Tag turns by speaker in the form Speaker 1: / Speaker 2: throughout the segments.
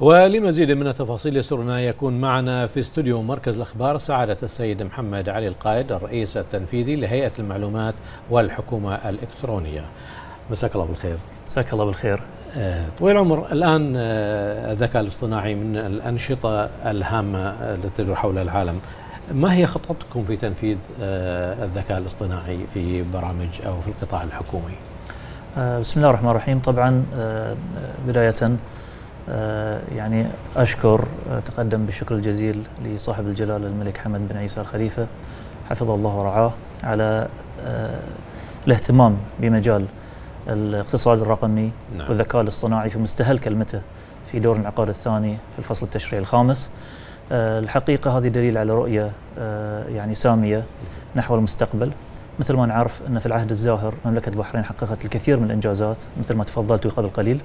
Speaker 1: ولمزيد من التفاصيل يسرنا يكون معنا في استوديو مركز الأخبار سعادة السيد محمد علي القائد الرئيس التنفيذي لهيئة المعلومات والحكومة الإلكترونية. مساك الله بالخير.
Speaker 2: مساك الله بالخير.
Speaker 1: آه، طويل العمر. الآن آه، الذكاء الاصطناعي من الأنشطة الهامة التي تدور حول العالم. ما هي خطتكم في تنفيذ آه، الذكاء الاصطناعي في برامج أو في القطاع الحكومي؟
Speaker 2: بسم الله الرحمن الرحيم. طبعا بداية يعني أشكر تقدم بالشكر الجزيل لصاحب الجلالة الملك حمد بن عيسى الخليفة حفظه الله ورعاه على الاهتمام بمجال الاقتصاد الرقمي نعم. والذكاء الاصطناعي في مستهل كلمته في دور العقاد الثاني في الفصل التشريعي الخامس. الحقيقة هذه دليل على رؤية يعني سامية نحو المستقبل. مثل ما نعرف أن في العهد الزاهر مملكة البحرين حققت الكثير من الإنجازات مثل ما تفضلت قبل قليل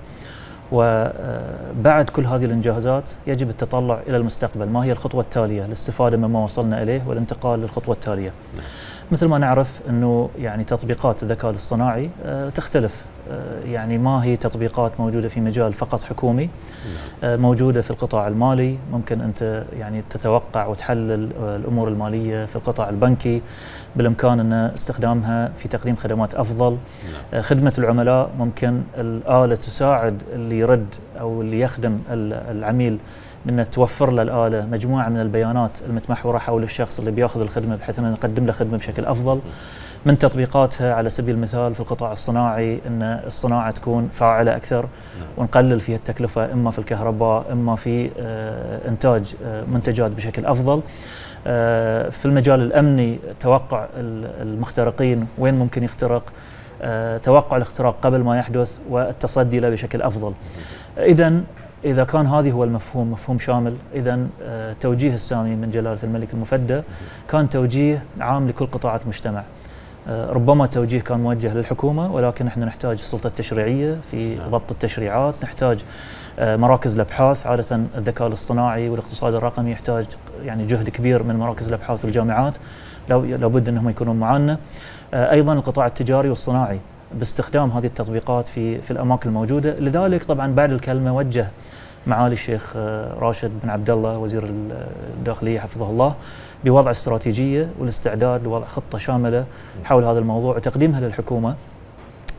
Speaker 2: وبعد كل هذه الإنجازات يجب التطلع إلى المستقبل. ما هي الخطوة التالية؟ الاستفادة مما وصلنا إليه والانتقال للخطوة التالية. نعم. مثل ما نعرف إنه يعني تطبيقات الذكاء الاصطناعي آه، تختلف آه، يعني ما هي تطبيقات موجودة في مجال فقط حكومي نعم. آه، موجودة في القطاع المالي ممكن أنت يعني تتوقع وتحلل الأمور المالية في القطاع البنكي بالإمكان أن استخدامها في تقديم خدمات أفضل نعم. خدمة العملاء ممكن الآلة تساعد اللي يرد أو اللي يخدم العميل من توفر له الآلة مجموعة من البيانات المتمحورة حول الشخص اللي بيأخذ الخدمة بحيث أن نقدم له خدمة بشكل أفضل. من تطبيقاتها على سبيل المثال في القطاع الصناعي أن الصناعة تكون فاعلة أكثر نعم. ونقلل فيها التكلفة إما في الكهرباء إما في آه، إنتاج آه، منتجات بشكل أفضل. آه، في المجال الأمني توقع المخترقين وين ممكن يخترق؟ توقع الاختراق قبل ما يحدث والتصدي له بشكل أفضل. إذا إذا كان هذه هو المفهوم مفهوم شامل. إذا آه، توجيه السامي من جلالة الملك المفدى كان توجيه عام لكل قطاعات المجتمع. آه، ربما توجيه كان موجه للحكومة ولكن إحنا نحتاج السلطة التشريعية في نعم. ضبط التشريعات. نحتاج آه، مراكز الأبحاث عادة الذكاء الاصطناعي والاقتصاد الرقمي يحتاج يعني جهد كبير من مراكز الأبحاث والجامعات. لابد أنهم يكونون معنا أيضا القطاع التجاري والصناعي. باستخدام هذه التطبيقات في في الأماكن الموجودة لذلك طبعا بعد الكلمة وجه معالي الشيخ آه، راشد بن عبد الله وزير الداخلية حفظه الله بوضع استراتيجية والاستعداد لوضع خطة شاملة حول هذا الموضوع وتقديمها للحكومة.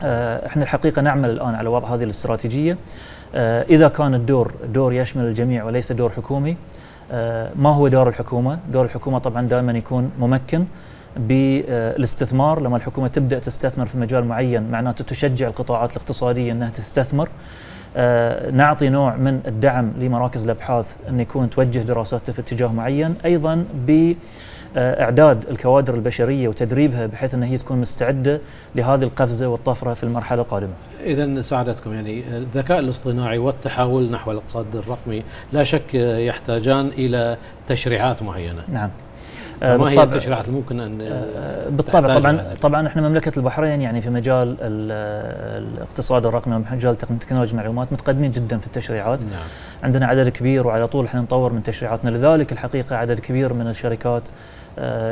Speaker 2: آه، إحنا الحقيقة نعمل الآن على وضع هذه الاستراتيجية آه، إذا كان الدور دور يشمل الجميع وليس دور حكومي ما هو دور الحكومة؟ دور الحكومة طبعا دائما يكون ممكن بالاستثمار لما الحكومة تبدأ تستثمر في مجال معين معناته تشجع القطاعات الاقتصادية إنها تستثمر آه، نعطي نوع من الدعم لمراكز الأبحاث إن يكون توجه دراساته في اتجاه معين أيضا ب اعداد الكوادر البشرية وتدريبها بحيث إنها هي تكون مستعدة لهذه القفزة والطفرة في المرحلة القادمة.
Speaker 1: اذا سعادتكم يعني الذكاء الاصطناعي والتحول نحو الاقتصاد الرقمي لا شك يحتاجان إلى تشريعات معينة.
Speaker 2: نعم.
Speaker 1: ما هي التشريعات ممكن ان
Speaker 2: آه، بالطبع طبعا طبعا إحنا مملكة البحرين يعني في مجال الاقتصاد الرقمي ومجال تكنولوجيا المعلومات متقدمين جدا في التشريعات. نعم. عندنا عدد كبير وعلى طول إحنا نطور من تشريعاتنا. لذلك الحقيقة عدد كبير من الشركات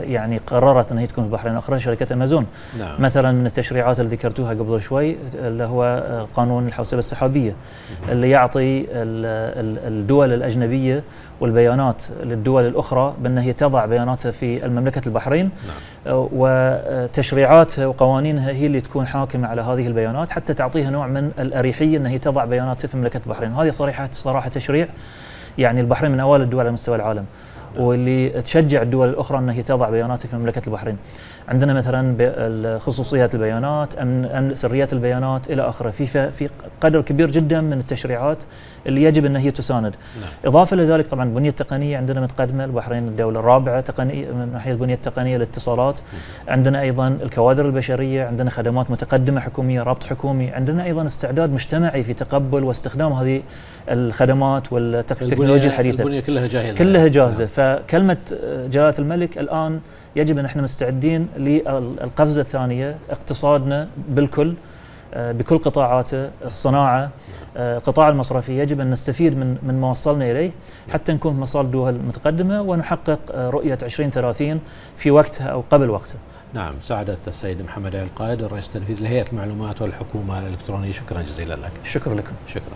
Speaker 2: يعني قررت ان هي تكون في البحرين أخرى شركة أمازون نعم. مثلا من التشريعات اللي ذكرتوها قبل شوي اللي هو قانون الحوسبة السحابية. اللي يعطي الدول الأجنبية والبيانات للدول الأخرى بان هي تضع بياناتها في المملكة البحرين نعم. آه، وتشريعاتها وقوانينها هي اللي تكون حاكمة على هذه البيانات حتى تعطيها نوع من الأريحية ان هي تضع بياناتها في مملكة البحرين هذه صريحه صراحة تشريع يعني البحرين من أوائل الدول على مستوى العالم واللي تشجع الدول الأخرى إنها تضع بياناتها في مملكة البحرين. عندنا مثلا خصوصيه البيانات، امن, أمن سريه البيانات إلى آخره، في في قدر كبير جدا من التشريعات اللي يجب ان هي تساند. نعم. إضافة لذلك طبعا البنية التقنية عندنا متقدمة، البحرين الدولة الرابعة تقنيه من ناحيه البنية التقنية للاتصالات. عندنا أيضا الكوادر البشرية، عندنا خدمات متقدمة حكومية، ربط حكومي، عندنا أيضا استعداد مجتمعي في تقبل واستخدام هذه الخدمات والتكنولوجيا الحديثة.
Speaker 1: البنية كلها جاهزة.
Speaker 2: كلها جاهزة، نعم. فكلمه جلالة الملك الآن يجب أن إحنا مستعدين للقفزة الثانية اقتصادنا بالكل آه، بكل قطاعاته القطاع آه، المصرفي يجب أن نستفيد من من ما وصلنا إليه حتى نكون في مصال الدول المتقدمة ونحقق آه، رؤية 2030 في وقتها أو قبل وقتها.
Speaker 1: نعم سعادة السيد محمد القائد الرئيس التنفيذي لهيئة المعلومات والحكومة الإلكترونية. شكرا جزيلا لك.
Speaker 2: شكرا لكم.
Speaker 1: شكرا.